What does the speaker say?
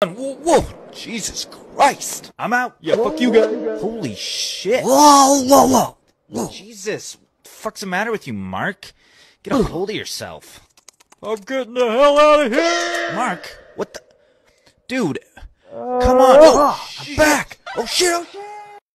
Whoa, whoa, Jesus Christ. I'm out. Yeah, fuck you guys. Holy shit. Whoa, whoa, whoa. Whoa. Jesus. What the fuck's the matter with you, Mark? Get a hold of yourself. I'm getting the hell out of here. Mark, what the? Dude, uh, come on. Oh, oh I'm back. Oh shit, oh shit.